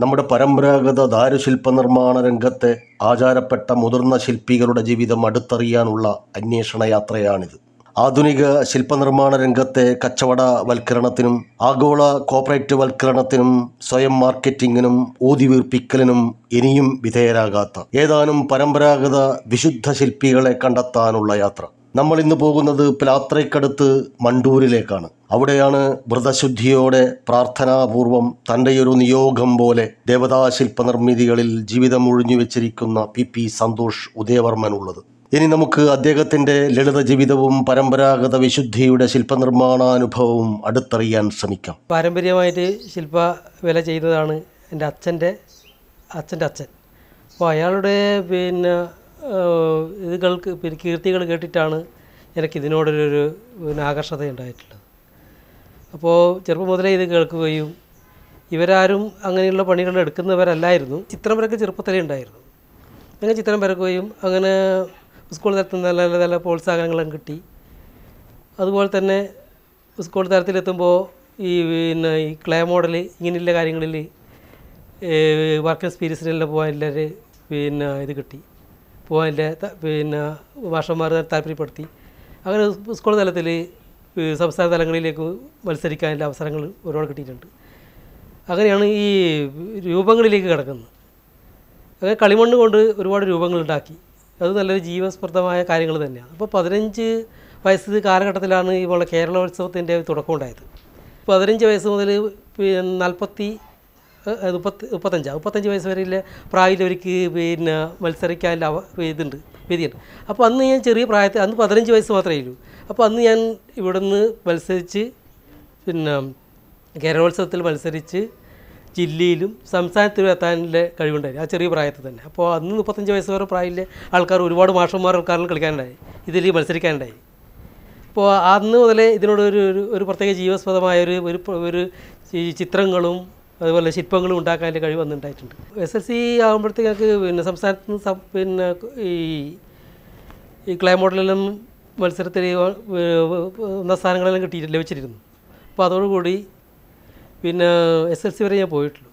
നമ്മുടെ പരമ്പരാഗത ദാരുശില്പ നിർമ്മാണ രംഗത്തെ ആചാരപ്പെട്ട മുതിർന്ന ശില്പികളുടെ ജീവിതം അടുത്തറിയാനുള്ള അന്വേഷണ യാത്രയാണിത്. ആധുനിക ശില്പനിർമ്മാണ രംഗത്തെ കച്ചവട വൽക്കരണത്തിനും ആഗോള കോപ്പറേറ്റ് വൽക്കരണത്തിനും സ്വയം മാർക്കറ്റിങ്ങിനും ഊതിവീർപ്പിക്കലിനും ഇനിയും വിധേയരാകാത്ത ഏതാനും പരമ്പരാഗത വിശുദ്ധ ശില്പികളെ കണ്ടെത്താനുള്ള യാത്ര. നമ്മൾ ഇന്ന് പോകുന്നത് പ്ലാത്രയ്ക്കടുത്ത് മണ്ടൂരിലേക്കാണ്. അവിടെയാണ് വ്രതശുദ്ധിയോടെ പ്രാർത്ഥനാപൂർവം തന്റെ ഒരു നിയോഗം പോലെ ദേവതാശില്പ നിർമ്മിതികളിൽ ജീവിതം ഒഴിഞ്ഞു വെച്ചിരിക്കുന്ന പി പി സന്തോഷ് ഉദയവർമ്മനുള്ളത് ഇനി നമുക്ക് അദ്ദേഹത്തിന്റെ ലളിത ജീവിതവും പരമ്പരാഗത വിശുദ്ധിയുടെ ശില്പനിർമ്മാണാനുഭവവും അടുത്തറിയാൻ ശ്രമിക്കാം. പാരമ്പര്യമായിട്ട് ശില്പ വില ചെയ്തതാണ് എന്റെ അച്ഛന്റെ അച്ഛന്റെ അച്ഛൻ. അപ്പോൾ അയാളുടെ പിന്നെ ഇതുകൾക്ക് പിന്നെ കീർത്തികൾ കേട്ടിട്ടാണ് എനിക്ക് ഇതിനോടൊരു പിന്നെ ആകർഷത ഉണ്ടായിട്ടുള്ളത് അപ്പോൾ ചെറുപ്പം മുതലേ ഇത് കേൾക്കുകയും ഇവരാരും അങ്ങനെയുള്ള പണികൾ എടുക്കുന്നവരല്ലായിരുന്നു. ചിത്രം വരയ്ക്ക് ചെറുപ്പത്തിലേ ഉണ്ടായിരുന്നു. അങ്ങനെ ചിത്രം വരക്കുകയും അങ്ങനെ സ്കൂൾ തലത്തിൽ നല്ല നല്ല നല്ല പ്രോത്സാഹനങ്ങളും കിട്ടി. അതുപോലെ തന്നെ സ്കൂൾ തലത്തിലെത്തുമ്പോൾ ഈ പിന്നെ ഈ ക്ലേ മോഡൽ ഇങ്ങനെയുള്ള കാര്യങ്ങളിൽ വർക്ക് എക്സ്പീരിയൻസിനെല്ലാം പോകാനുള്ള പിന്നെ ഇത് കിട്ടി. ത- പിന്നെ മാഷന്മാർ താല്പര്യപ്പെടുത്തി. അങ്ങനെ സ്കൂൾ തലത്തിൽ സംസ്ഥാന തലങ്ങളിലേക്ക് മത്സരിക്കാനുള്ള അവസരങ്ങൾ ഒരുപാട് കിട്ടിയിട്ടുണ്ട്. അങ്ങനെയാണ് ഈ രൂപങ്ങളിലേക്ക് കിടക്കുന്നത്. അങ്ങനെ കളിമണ്ണ് കൊണ്ട് ഒരുപാട് രൂപങ്ങൾ ഉണ്ടാക്കി. അത് നല്ലൊരു ജീവസ്പ്രദമായ കാര്യങ്ങൾ തന്നെയാണ്. അപ്പോൾ പതിനഞ്ച് വയസ്സ് കാലഘട്ടത്തിലാണ് ഇപ്പോൾ കേരളോത്സവത്തിന്റെ തുടക്കം ഉണ്ടായത്. പതിനഞ്ച് വയസ്സ് മുതൽ നാൽപ്പത്തി മുപ്പത്തി മുപ്പത്തഞ്ച്? മുപ്പത്തഞ്ച് വയസ്സ് വരെയുള്ള പ്രായത്തിലവർക്ക് പിന്നെ മത്സരിക്കാനുള്ള ഇതുണ്ട് വിധിയുണ്ട്. അപ്പോൾ അന്ന് ഞാൻ ചെറിയ പ്രായത്തിൽ അന്ന് പതിനഞ്ച് വയസ്സ് മാത്രമേ ഉള്ളൂ. അപ്പോൾ അന്ന് ഞാൻ ഇവിടെ നിന്ന് മത്സരിച്ച് പിന്നെ കേരളോത്സവത്തിൽ മത്സരിച്ച് ജില്ലയിലും സംസ്ഥാനത്തിലും എത്താനുള്ള കഴിവുണ്ടായി ആ ചെറിയ പ്രായത്തിൽ തന്നെ. അപ്പോൾ അന്ന് മുപ്പത്തഞ്ച് വയസ്സ് വരെ പ്രായത്തിലെ ആൾക്കാർ ഒരുപാട് മാഷന്മാർ ആൾക്കാരിൽ കളിക്കാനുണ്ടായി ഇതിൽ മത്സരിക്കാനുണ്ടായി. അപ്പോൾ അന്ന് മുതലേ ഇതിനോട് ഒരു ഒരു- പ്രത്യേക ജീവസ്പദമായ ഒരു ഒരു ചിത്രങ്ങളും അതുപോലെ ശില്പങ്ങളും ഉണ്ടാക്കാനുള്ള കഴിവ് വന്നിട്ടുണ്ടായിട്ടുണ്ട്. എസ് എൽ സി ആകുമ്പോഴത്തേക്ക് പിന്നെ സംസ്ഥാനത്ത് നിന്ന് പിന്നെ ഈ ഈ ക്ലേ മോഡലിലും മത്സരത്തിൽ സ്ഥാനങ്ങളെല്ലാം കിട്ടിയിട്ട് ലഭിച്ചിരുന്നു. അപ്പോൾ അതോടുകൂടി പിന്നെ എസ് എൽ സി വരെ ഞാൻ പോയിട്ടുള്ളൂ.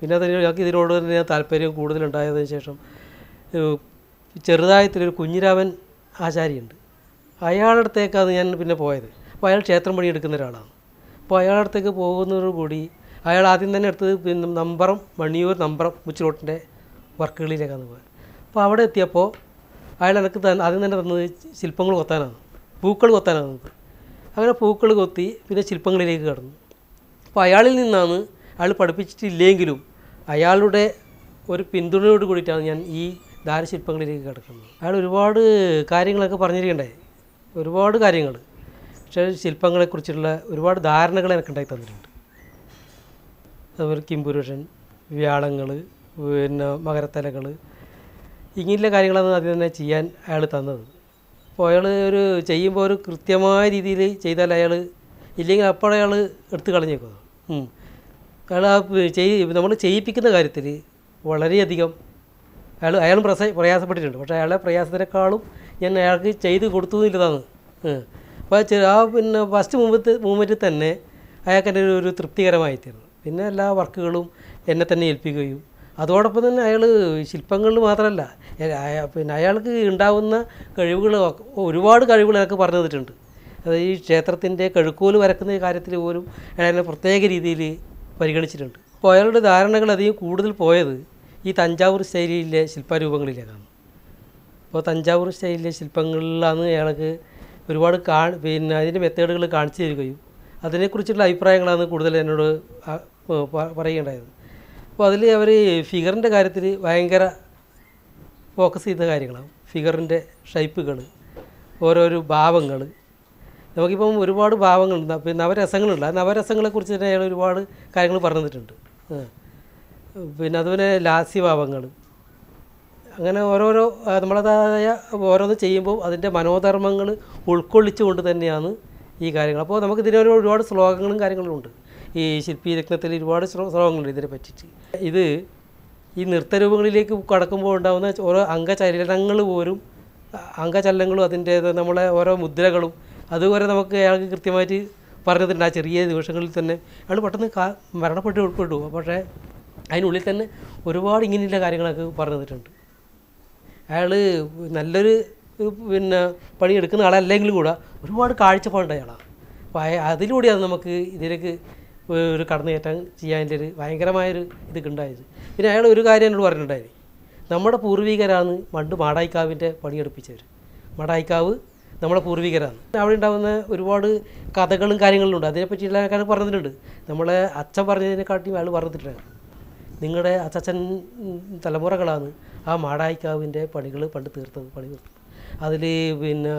പിന്നെ അതിന് ഞങ്ങൾക്ക് ഇതിനോട് തന്നെ താല്പര്യം കൂടുതലുണ്ടായതിനു ശേഷം ചെറുതായത്തിലൊരു കുഞ്ഞിരാമൻ ആചാര്യയുണ്ട്. അയാളുടെ അടുത്തേക്കാണ് ഞാൻ പിന്നെ പോയത്. അപ്പോൾ അയാൾ ക്ഷേത്രം പണിയെടുക്കുന്ന ഒരാളാണ്. അപ്പോൾ അയാളുടെ അടുത്തേക്ക് പോകുന്നതോടുകൂടി അയാൾ ആദ്യം തന്നെ എടുത്തത് പിന്നെ നമ്പറും മണിയൂർ നമ്പറും മുച്ചിലോട്ടിന്റെ വർക്കുകളിലേക്കാണ് പോയത്. അപ്പോൾ അവിടെ എത്തിയപ്പോൾ അയാൾ എനിക്ക് ആദ്യം തന്നെ തന്നത് ശില്പങ്ങൾ കൊത്താനാണ് പൂക്കൾ കൊത്താനാണ് തന്നത്. അങ്ങനെ പൂക്കൾ കൊത്തി പിന്നെ ശില്പങ്ങളിലേക്ക് കടന്നു. അപ്പോൾ അയാളിൽ നിന്നാണ് അയാൾ പഠിപ്പിച്ചിട്ടില്ലെങ്കിലും അയാളുടെ ഒരു പിന്തുണയോട് കൂടിയിട്ടാണ് ഞാൻ ഈ ദാരശില്പങ്ങളിലേക്ക് കിടക്കുന്നത്. അയാൾ ഒരുപാട് കാര്യങ്ങളൊക്കെ പറഞ്ഞിരിക്കണ്ടായി ഒരുപാട് കാര്യങ്ങൾ. പക്ഷേ ശില്പങ്ങളെക്കുറിച്ചുള്ള ഒരുപാട് ധാരണകൾ എനിക്ക് ഉണ്ടാക്കി തന്നിട്ടുണ്ട്. അതുപോലെ കിംപുരുഷൻ വ്യാളങ്ങൾ പിന്നെ മകരത്തലകൾ ഇങ്ങനെയുള്ള കാര്യങ്ങളാണ് ആദ്യം തന്നെ ചെയ്യാൻ അയാൾ തന്നത്. അപ്പോൾ അയാൾ ഒരു ചെയ്യുമ്പോൾ ഒരു കൃത്യമായ രീതിയിൽ ചെയ്താൽ അയാൾ ഇല്ലെങ്കിൽ അപ്പോൾ അയാൾ എടുത്ത് കളഞ്ഞേക്കും. അയാൾ ആ ചെയ് നമ്മൾ ചെയ്യിപ്പിക്കുന്ന കാര്യത്തിൽ വളരെയധികം അയാൾ അയാളും പ്രസ പ്രയാസപ്പെട്ടിട്ടുണ്ട്. പക്ഷേ അയാളെ പ്രയാസത്തിനേക്കാളും ഞാൻ അയാൾക്ക് ചെയ്ത് കൊടുത്തു എന്നുള്ളതാണ് അപ്പോൾ ആ പിന്നെ ഫസ്റ്റ് മൂവ് മൂവ്മെന്റിൽ തന്നെ അയാൾക്ക് എന്റെ ഒരു തൃപ്തികരമായി തീർന്നു. പിന്നെ എല്ലാ വർക്കുകളും എന്നെ തന്നെ ഏൽപ്പിക്കുകയും. അതോടൊപ്പം തന്നെ അയാൾ ശില്പങ്ങളിൽ മാത്രമല്ല പിന്നെ അയാൾക്ക് ഉണ്ടാവുന്ന കഴിവുകൾ ഒരുപാട് കഴിവുകൾ എനിക്ക് പറഞ്ഞു തന്നിട്ടുണ്ട്. അത് ഈ ക്ഷേത്രത്തിന്റെ കഴുക്കോൽ വരക്കുന്ന കാര്യത്തിൽ പോലും അയാളെ പ്രത്യേക രീതിയിൽ പരിഗണിച്ചിട്ടുണ്ട്. അപ്പോൾ അയാളുടെ ധാരണകൾ അധികം കൂടുതൽ പോയത് ഈ തഞ്ചാവൂർ ശൈലിയിലെ ശില്പരൂപങ്ങളിലേക്കാണ്. അപ്പോൾ തഞ്ചാവൂർ ശൈലിയിലെ ശില്പങ്ങളിലാണ് അയാൾക്ക് ഒരുപാട് കാ പിന്നെ അതിന്റെ മെത്തേഡുകൾ കാണിച്ചു തരികയും അതിനെക്കുറിച്ചുള്ള അഭിപ്രായങ്ങളാണ് കൂടുതൽ എന്നോട് പറയുകയുണ്ടായത്. അപ്പോൾ അതിൽ അവർ ഫിഗറിന്റെ കാര്യത്തിൽ ഭയങ്കര ഫോക്കസ് ചെയ്ത കാര്യങ്ങളാണ്. ഫിഗറിന്റെ ഷേപ്പുകൾ ഓരോരോ ഭാവങ്ങൾ നമുക്കിപ്പം ഒരുപാട് ഭാവങ്ങളുണ്ട്. പിന്നെ നവരസങ്ങളുണ്ട്. ആ നവരസങ്ങളെക്കുറിച്ച് തന്നെ അയാൾ ഒരുപാട് കാര്യങ്ങൾ പറഞ്ഞു തന്നിട്ടുണ്ട് ആ. പിന്നെ അതുപോലെ ലാസ്യഭാവങ്ങൾ അങ്ങനെ ഓരോരോ നമ്മളതായ ഓരോന്ന് ചെയ്യുമ്പോൾ അതിന്റെ മനോധർമ്മങ്ങൾ ഉൾക്കൊള്ളിച്ചുകൊണ്ട് തന്നെയാണ് ഈ കാര്യങ്ങൾ. അപ്പോൾ നമുക്ക് ഇതിനൊരു ഒരുപാട് ശ്ലോകങ്ങളും കാര്യങ്ങളും ഉണ്ട് ഈ ശില്പി രത്നത്തിൽ ഒരുപാട് ശ്ലോ- ശ്ലോകങ്ങളുണ്ട് ഇതിനെ പറ്റിയിട്ട്. ഇത് ഈ നൃത്തരൂപങ്ങളിലേക്ക് കടക്കുമ്പോൾ ഉണ്ടാകുന്ന ഓരോ അംഗചലനങ്ങൾ പോലും അംഗചലനങ്ങളും അതിന്റെ നമ്മളെ ഓരോ മുദ്രകളും അതുപോലെ നമുക്ക് അയാൾക്ക് കൃത്യമായിട്ട് പറഞ്ഞിട്ടുണ്ട്. ആ ചെറിയ നിമിഷങ്ങളിൽ തന്നെ അയാൾ പെട്ടെന്ന് കാ മരണപ്പെട്ട് ഉൾപ്പെട്ടു പക്ഷേ അതിനുള്ളിൽ തന്നെ ഒരുപാട് ഇങ്ങനെയുള്ള കാര്യങ്ങളൊക്കെ പറഞ്ഞു അയാൾ നല്ലൊരു പിന്നെ പണിയെടുക്കുന്ന ആളല്ലെങ്കിലും കൂടെ ഒരുപാട് കാഴ്ചപ്പാടുണ്ട് അയാളാണ് അപ്പോൾ അതിലൂടെയാണ് നമുക്ക് ഇതിലേക്ക് ഒരു കടന്നുകയറ്റാൻ ചെയ്യാന്റെ ഒരു ഭയങ്കരമായൊരു ഇത് ഉണ്ടായത്. പിന്നെ അയാൾ ഒരു കാര്യം എന്നോട് പറഞ്ഞിട്ടുണ്ടായിരുന്നു നമ്മുടെ പൂർവികരാണ് പണ്ട് മാടായിക്കാവിന്റെ പണിയെടുപ്പിച്ചവർ മാടായിക്കാവ് നമ്മുടെ പൂർവികരാണ്. അവിടെ ഉണ്ടാകുന്ന ഒരുപാട് കഥകളും കാര്യങ്ങളും ഉണ്ട്. അതിനെപ്പറ്റിയുള്ള കാര്യം പറഞ്ഞിട്ടുണ്ട്. നമ്മളെ അച്ഛൻ പറഞ്ഞതിനെക്കാട്ടിയും അയാൾ പറഞ്ഞിട്ടുണ്ടായിരുന്നു. നിങ്ങളുടെ അച്ഛൻ തലമുറകളാണ് ആ മാടായിക്കാവിന്റെ പണികൾ പണ്ട് തീർത്തത് പണി തീർത്തത്. അതിൽ പിന്നെ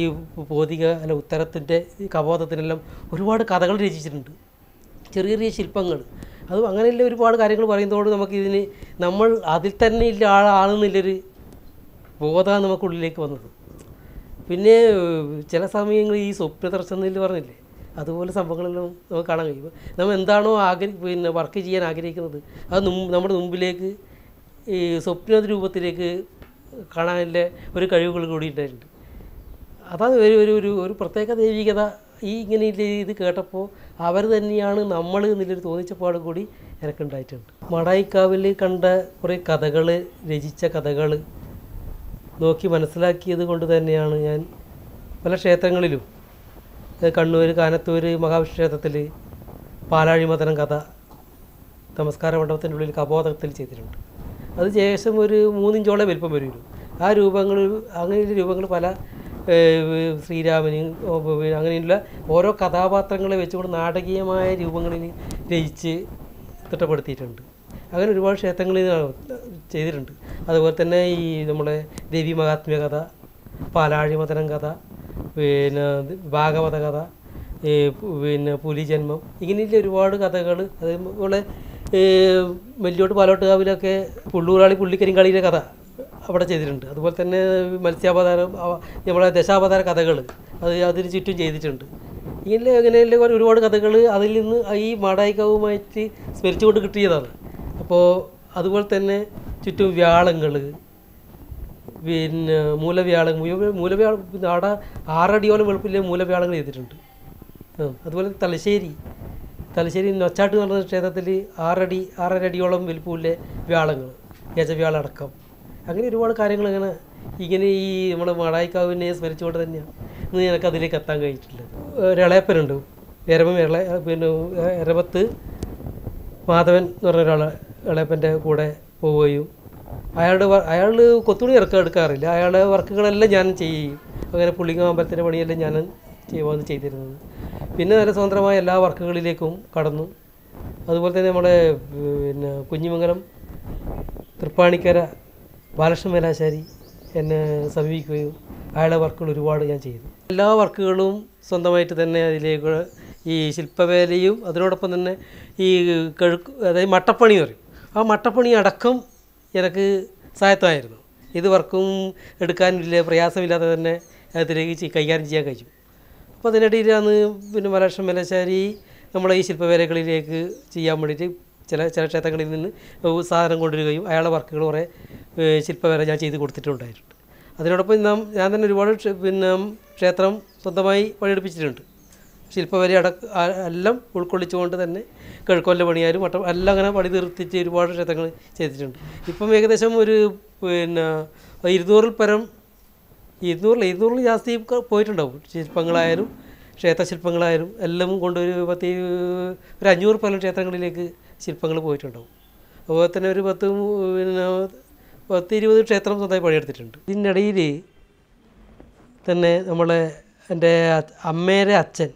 ഈ ഭൗതിക അല്ല ഉത്തരത്തിന്റെ കബോധത്തിനെല്ലാം ഒരുപാട് കഥകൾ രചിച്ചിട്ടുണ്ട്. ചെറിയ ചെറിയ ശില്പങ്ങൾ. അത് അങ്ങനെയുള്ള ഒരുപാട് കാര്യങ്ങൾ പറയുന്നതോട് നമുക്ക് ഇതിന് നമ്മൾ അതിൽ തന്നെ ഇല്ല ആളാണെന്നുള്ളൊരു ബോധമാണ് നമുക്കുള്ളിലേക്ക് വന്നത്. പിന്നെ ചില സമയങ്ങളിൽ ഈ സ്വപ്ന ദർശനത്തിൽ പറഞ്ഞില്ലേ അതുപോലെ സംഭവങ്ങളെല്ലാം നമുക്ക് കാണാൻ കഴിയും. നമ്മൾ എന്താണോ ആഗ്രഹി പിന്നെ വർക്ക് ചെയ്യാൻ ആഗ്രഹിക്കുന്നത് അത് നമ്മുടെ മുമ്പിലേക്ക് ഈ സ്വപ്ന രൂപത്തിലേക്ക് കാണാനുള്ള ഒരു കഴിവുകൾ കൂടി ഉണ്ടായിട്ടുണ്ട്. അതാണ് ഒരു ഒരു ഒരു പ്രത്യേക ദൈവികത ഈ ഇങ്ങനെ ഇത് കേട്ടപ്പോൾ അവർ തന്നെയാണ് നമ്മൾ എന്നുള്ളൊരു തോന്നിച്ചപ്പാട് കൂടി എനിക്കുണ്ടായിട്ടുണ്ട്. മടായിക്കാവിൽ കണ്ട കുറേ കഥകൾ രചിച്ച കഥകൾ നോക്കി മനസ്സിലാക്കിയത് കൊണ്ട് തന്നെയാണ് ഞാൻ പല ക്ഷേത്രങ്ങളിലും കണ്ണൂർ കാനത്തൂർ മഹാവിഷ്ണു ക്ഷേത്രത്തിൽ പാലാഴിമതനം കഥ നമസ്കാര മണ്ഡപത്തിന്റെ ഉള്ളിൽ കബോധത്തിൽ ചെയ്തിട്ടുണ്ട്. അത് ശേഷം ഒരു മൂന്നിഞ്ചോളം വലിപ്പം വരുമല്ലോ ആ രൂപങ്ങൾ അങ്ങനെയുള്ള രൂപങ്ങൾ പല ശ്രീരാമന് അങ്ങനെയുള്ള ഓരോ കഥാപാത്രങ്ങളെ വെച്ചുകൊണ്ട് നാടകീയമായ രൂപങ്ങളിൽ രചിച്ച് തിട്ടപ്പെടുത്തിയിട്ടുണ്ട്. അങ്ങനെ ഒരുപാട് ക്ഷേത്രങ്ങളിൽ ചെയ്തിട്ടുണ്ട്. അതുപോലെ തന്നെ ഈ നമ്മുടെ ദേവി മഹാത്മ്യ കഥ പാലാഴി മതനം കഥ പിന്നെ ഭാഗവത കഥ പിന്നെ പുലിജന്മം ഇങ്ങനെയുള്ള ഒരുപാട് കഥകൾ അതേപോലെ പാലോട്ട് പാലോട്ടുകാവിലൊക്കെ പുള്ളൂരാളി പുള്ളിക്കരിങ്കാളിയുടെ കഥ. അവിടെ ചെയ്തിട്ടുണ്ട്. അതുപോലെ തന്നെ മത്സ്യാവതാരം നമ്മളെ ദശാവതാര കഥകൾ അത് അതിന് ചുറ്റും ചെയ്തിട്ടുണ്ട്. ഇങ്ങനെ അങ്ങനെയുള്ള ഒരു- ഒരുപാട് കഥകൾ അതിൽ നിന്ന് ഈ മാടായിക്കാവുമായിട്ട് സ്മരിച്ചു കൊണ്ട് കിട്ടിയതാണ്. അപ്പോൾ അതുപോലെ തന്നെ ചുറ്റും വ്യാളങ്ങൾ പിന്നെ മൂലവ്യാളം മൂലവ്യാളം ആടെ ആറടിയോളം വെളുപ്പിലെ മൂലവ്യാളങ്ങൾ ചെയ്തിട്ടുണ്ട്. അതുപോലെ തലശ്ശേരി തലശ്ശേരി നൊച്ചാട്ട് എന്ന് പറഞ്ഞ ക്ഷേത്രത്തിൽ ആറടി ആറര അടിയോളം വലിപ്പമില്ലേ വ്യാളങ്ങൾ ഗജവ്യാളം അടക്കം അങ്ങനെ ഒരുപാട് കാര്യങ്ങൾ ഇങ്ങനെ ഇങ്ങനെ ഈ നമ്മുടെ മാടായിക്കാവിനെ സ്മരിച്ചുകൊണ്ട് തന്നെയാണ്. ഇന്ന് എനിക്ക് അതിലേക്ക് എത്താൻ കഴിഞ്ഞിട്ടുള്ളത് ഒരു ഇളയപ്പനുണ്ട്. എരമം ഇള പിന്നെ എരമത്ത് മാധവൻ എന്ന് പറഞ്ഞ ഒരാൾ ഇളയപ്പന്റെ കൂടെ പോവുകയും അയാളുടെ അയാൾ കൊത്തുണി ഇറക്കം എടുക്കാറില്ല. അയാളുടെ വർക്കുകളെല്ലാം ഞാൻ ചെയ്യും അങ്ങനെ പുള്ളിങ്ങ അമ്പലത്തിന്റെ പണിയെല്ലാം ഞാൻ ചെയ്യുവാന്ന് ചെയ്തിരുന്നത്. പിന്നെ നല്ല സ്വതന്ത്രമായ എല്ലാ വർക്കുകളിലേക്കും കടന്നു. അതുപോലെ തന്നെ നമ്മുടെ പിന്നെ കുഞ്ഞിമംഗലം തൃപ്പാണിക്കര ബാലകൃഷ്ണ മേലാശാരി എന്നെ സമീപിക്കുകയും അയാളെ വർക്കുകൾ ഒരുപാട് ഞാൻ ചെയ്തു. എല്ലാ വർക്കുകളും സ്വന്തമായിട്ട് തന്നെ അതിലേക്ക് ഈ ശില്പവേലയും അതിനോടൊപ്പം തന്നെ ഈ കഴുക്ക് അതായത് മട്ടപ്പണി പറയും. ആ മട്ടപ്പണി അടക്കം എനിക്ക് സഹായത്തമായിരുന്നു ഇത് വർക്കും എടുക്കാനില്ല പ്രയാസമില്ലാതെ തന്നെ അതിലേക്ക് കൈകാര്യം ചെയ്യാൻ കഴിയും അപ്പോൾ അതിനിടയിലാണ് പിന്നെ മലക്ഷം മലശാരി നമ്മളെ ഈ ശില്പവേലകളിലേക്ക് ചെയ്യാൻ വേണ്ടിയിട്ട് ചില ചില ക്ഷേത്രങ്ങളിൽ നിന്ന് സാധനം കൊണ്ടുവരികയും അയാളെ വർക്കുകൾ കുറേ ശില്പ വരെ ഞാൻ ചെയ്ത് കൊടുത്തിട്ടുണ്ടായിട്ടുണ്ട്. അതിനോടൊപ്പം നാം ഞാൻ തന്നെ ഒരുപാട് പിന്നെ ക്ഷേത്രം സ്വന്തമായി പണിയെടുപ്പിച്ചിട്ടുണ്ട്. ശില്പവേല അടക്ക എല്ലാം ഉൾക്കൊള്ളിച്ചുകൊണ്ട് തന്നെ കിഴക്കൊല്ല പണിയാലും മട്ടം എല്ലാം അങ്ങനെ പണി നിർത്തിച്ച് ഒരുപാട് ക്ഷേത്രങ്ങൾ ചെയ്തിട്ടുണ്ട്. ഇപ്പം ഏകദേശം ഒരു പിന്നെ ഇരുന്നൂറിൽ പരം ഇരുന്നൂറിൽ ഇരുന്നൂറിൽ ജാസ്തി പോയിട്ടുണ്ടാവും. ശില്പങ്ങളായാലും ക്ഷേത്രശില്പങ്ങളായാലും എല്ലാം കൊണ്ടൊരു പത്ത് ഒരു അഞ്ഞൂറ് പല ക്ഷേത്രങ്ങളിലേക്ക് ശില്പങ്ങൾ പോയിട്ടുണ്ടാവും. അതുപോലെ തന്നെ ഒരു പത്ത് പിന്നെ പത്ത് ഇരുപത് ക്ഷേത്രം സ്വന്തമായി പണിയെടുത്തിട്ടുണ്ട്. ഇതിനിടയിൽ തന്നെ നമ്മളെ എന്റെ അമ്മേരെ അച്ഛൻ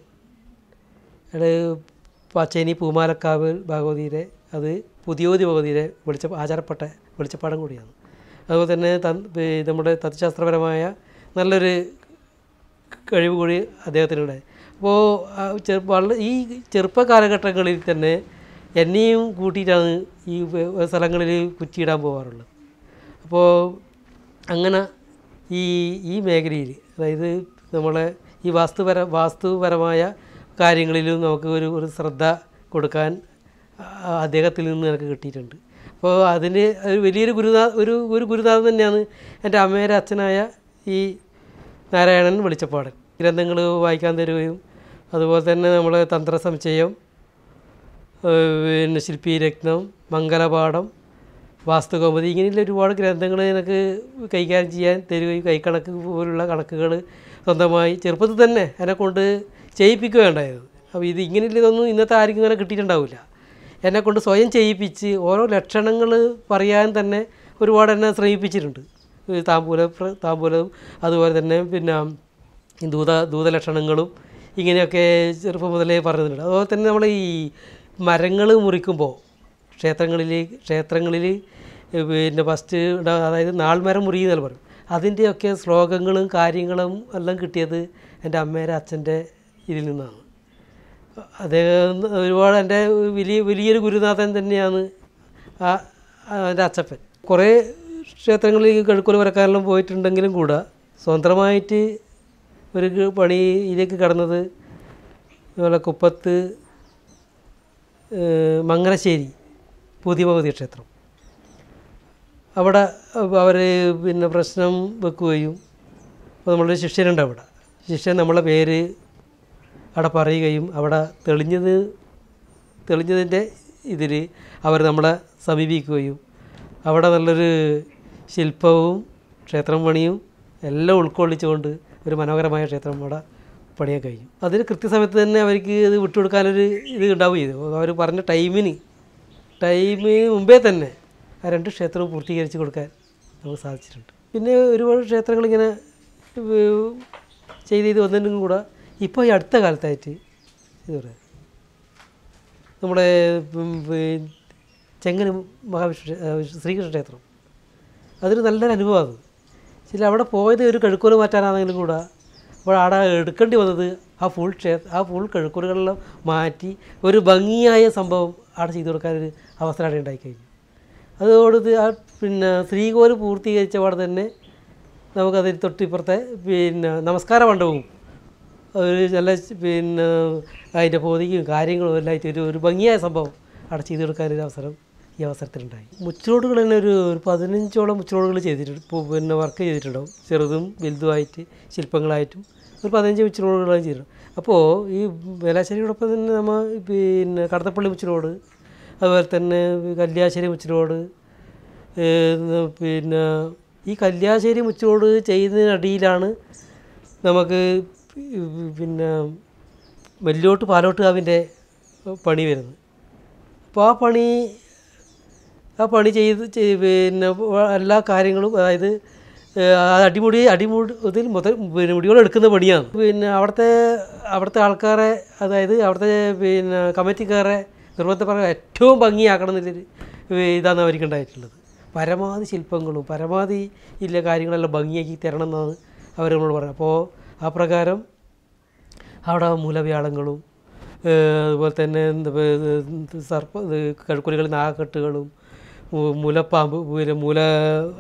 പച്ചേനി പൂമാലക്കാവ് ഭഗവതിയുടെ അത് പുതിയോതി ഭഗവതിയുടെ വെളിച്ച ആചാരപ്പെട്ട വെളിച്ചപ്പാടം കൂടിയാണ്. അതുപോലെ തന്നെ നമ്മുടെ തത്വശാസ്ത്രപരമായ നല്ലൊരു കഴിവ് കൂടി അദ്ദേഹത്തിനുണ്ടായി അപ്പോൾ ചെറുപ്പ ഈ ചെറുപ്പ കാലഘട്ടങ്ങളിൽ തന്നെ എന്നെയും കൂട്ടിയിട്ടാണ് ഈ സ്ഥലങ്ങളിൽ കുറ്റിയിടാൻ പോകാറുള്ളത് അപ്പോൾ അങ്ങനെ ഈ ഈ മേഖലയിൽ അതായത് നമ്മളെ ഈ വാസ്തുപര വാസ്തുപരമായ കാര്യങ്ങളിലും നമുക്ക് ഒരു ഒരു ശ്രദ്ധ കൊടുക്കാൻ അദ്ദേഹത്തിൽ നിന്ന് എനിക്ക് കിട്ടിയിട്ടുണ്ട്. അപ്പോൾ അതിന് ഒരു വലിയൊരു ഗുരുനാ ഒരു ഒരു ഗുരുനാഥൻ തന്നെയാണ് എന്റെ അമ്മയുടെ അച്ഛനായ ഈ നാരായണൻ വെളിച്ചപ്പാടൻ. ഗ്രന്ഥങ്ങൾ വായിക്കാൻ തരുകയും അതുപോലെ തന്നെ നമ്മൾ തന്ത്രസമുച്ചയം ഏഹ് പിന്നെ ശില്പി രത്നം മംഗലപാഠം വാസ്തുകൗമുദി ഇങ്ങനെയുള്ള ഒരുപാട് ഗ്രന്ഥങ്ങൾ എനിക്ക് കൈകാര്യം ചെയ്യാൻ തരികയും കൈക്കണക്ക് പോലുള്ള കണക്കുകൾ സ്വന്തമായി ചെറുപ്പത്തിൽ തന്നെ എന്നെ കൊണ്ട് ചെയ്യിപ്പിക്കുകയുണ്ടായത് അപ്പോൾ ഇത് ഇങ്ങനെയുള്ള ഇതൊന്നും ഇന്നത്തെ ആർക്കും ഇങ്ങനെ കിട്ടിയിട്ടുണ്ടാവില്ല. എന്നെ കൊണ്ട് സ്വയം ചെയ്യിപ്പിച്ച് ഓരോ ലക്ഷണങ്ങൾ പറയാൻ തന്നെ ഒരുപാട് എന്നെ ശ്രമിപ്പിച്ചിട്ടുണ്ട്. താമ്പൂല താമ്പൂലവും അതുപോലെ തന്നെ പിന്നെ ദൂത ദൂതലക്ഷണങ്ങളും ഇങ്ങനെയൊക്കെ ചെറുപ്പം മുതലേ പറഞ്ഞിട്ടുണ്ട്. അതുപോലെ തന്നെ നമ്മൾ ഈ മരങ്ങൾ മുറിക്കുമ്പോൾ ക്ഷേത്രങ്ങളിൽ ക്ഷേത്രങ്ങളിൽ പിന്നെ ഫസ്റ്റ് അതായത് നാൾമരം മുറി എന്നല്ല പറയും. അതിന്റെയൊക്കെ ശ്ലോകങ്ങളും കാര്യങ്ങളും എല്ലാം കിട്ടിയത് എന്റെ അമ്മേരെ അച്ഛന്റെ ഇതിൽ നിന്നാണ്. അദ്ദേഹം ഒരുപാട് എന്റെ വലിയ വലിയൊരു ഗുരുനാഥൻ തന്നെയാണ് ആ എന്റെ അച്ഛപ്പൻ കുറേ ക്ഷേത്രങ്ങളിൽ കഴുക്കോൽ വരക്കാരെല്ലാം പോയിട്ടുണ്ടെങ്കിലും കൂടെ സ്വതന്ത്രമായിട്ട് ഒരു പണിയിലേക്ക് കടന്നത് അതുപോലെ കുപ്പത്ത് ഏഹ്, മംഗലശ്ശേരി പുതിയ ഭഗവതി ക്ഷേത്രം. അവിടെ അവർ പിന്നെ പ്രശ്നം വെക്കുകയും അപ്പോൾ നമ്മളൊരു ശിഷ്യനുണ്ട് അവിടെ. ശിഷ്യൻ നമ്മളെ പേര് അവിടെ പറയുകയും അവിടെ തെളിഞ്ഞത് തെളിഞ്ഞതിന്റെ ഇതിൽ അവർ നമ്മളെ സമീപിക്കുകയും അവിടെ നല്ലൊരു ശില്പവും ക്ഷേത്രം പണിയും എല്ലാം ഉൾക്കൊള്ളിച്ചുകൊണ്ട് ഒരു മനോഹരമായ ക്ഷേത്രം അവിടെ പണിയാൻ കഴിഞ്ഞു. അതിന് കൃത്യസമയത്ത് തന്നെ അവർക്ക് ഇത് വിട്ടുകൊടുക്കാനൊരു ഇത് ഉണ്ടാവുകയും ചെയ്തു. അവർ പറഞ്ഞ ടൈമിന് ടൈമിന് മുമ്പേ തന്നെ ആ രണ്ട് ക്ഷേത്രവും പൂർത്തീകരിച്ച് കൊടുക്കാൻ നമുക്ക് സാധിച്ചിട്ടുണ്ട്. പിന്നെ ഒരുപാട് ക്ഷേത്രങ്ങളിങ്ങനെ ചെയ്ത് ചെയ്ത് വന്നതിനും കൂടെ ഇപ്പോൾ ഈ അടുത്ത കാലത്തായിട്ട് ഇത് പറയാം. നമ്മുടെ ചെങ്ങന് മഹാവിഷ്ണു ശ്രീകൃഷ്ണ ക്ഷേത്രം. അതൊരു നല്ലൊരു അനുഭവമാണ്. ചില അവിടെ പോയത് ഒരു കഴുക്കോൽ മാറ്റാനാണെങ്കിലും കൂടെ അപ്പോൾ അവിടെ എടുക്കേണ്ടി വന്നത്. ആ ഫുൾ ക്ഷേ ആ ഫുൾ കിഴക്കുറികളെല്ലാം മാറ്റി ഒരു ഭംഗിയായ സംഭവം അവിടെ ചെയ്തു കൊടുക്കാനൊരു അവസരം അവിടെ ഉണ്ടായിക്കഴിഞ്ഞു അതോടത് ആ പിന്നെ ശ്രീകോൽ പൂർത്തീകരിച്ച പാടെ തന്നെ നമുക്കതിൽ തൊട്ടിപ്പുറത്തെ പിന്നെ നമസ്കാര മണ്ഡപവും ഒരു നല്ല പിന്നെ അതിന്റെ പോതിക്കും കാര്യങ്ങളും എല്ലാം ആയിട്ട് ഒരു ഒരു ഭംഗിയായ സംഭവം അവിടെ ചെയ്തു കൊടുക്കാനൊരു അവസരം ഈ അവസരത്തിലുണ്ടായി മുച്ചോടുകൾ തന്നെ ഒരു ഒരു പതിനഞ്ചോളം മുച്ചോടുകൾ ചെയ്തിട്ടുണ്ട് പിന്നെ വർക്ക് ചെയ്തിട്ടുണ്ടാവും. ചെറുതും വലുതുമായിട്ട് ശില്പങ്ങളായിട്ടും ഒരു പതിനഞ്ച് മുച്ചോടുകളാണ് ചെയ്തിട്ടുണ്ട് അപ്പോൾ ഈ വേലാശ്ശേരിയോടൊപ്പം തന്നെ നമ്മൾ പിന്നെ കടത്തപ്പള്ളി മുച്ചിലോട് അതുപോലെ തന്നെ കല്യാശ്ശേരി മുച്ചിലോട് റോഡ് പിന്നെ ഈ കല്യാശ്ശേരി മുച്ചോട് ചെയ്യുന്നതിനടിയിലാണ് നമുക്ക് പിന്നെ വെല്ലോട്ട് പാലോട്ട് കാവിന്റെ പണി വരുന്നത്. അപ്പോൾ ആ പണി ആ പണി ചെയ്ത് പിന്നെ എല്ലാ കാര്യങ്ങളും അതായത് അടിമുടി അടിമുടി ഇതിൽ മുതൽ പിന്നെ മുടിയോടെ എടുക്കുന്ന പണിയാണ്. പിന്നെ അവിടുത്തെ അവിടുത്തെ ആൾക്കാരെ അതായത് അവിടുത്തെ പിന്നെ കമ്മിറ്റിക്കാരെ നിർബന്ധപ്രകാരം ഏറ്റവും ഭംഗിയാക്കണം എന്നുള്ളൊരു ഇതാണ് അവർക്ക് ഉണ്ടായിട്ടുള്ളത് പരമാവധി ശില്പങ്ങളും പരമാവധി ഇല്ല കാര്യങ്ങളെല്ലാം ഭംഗിയാക്കി തരണം എന്നാണ് അവർ നമ്മളോട് പറയുന്നത്. അപ്പോൾ ആ പ്രകാരം അവിടെ മൂലവ്യാളങ്ങളും അതുപോലെ തന്നെ സർപ്പ കഴുക്കുലികളിൽ നാഗക്കെട്ടുകളും മുലപ്പാമ്പ് പിന്നെ മുല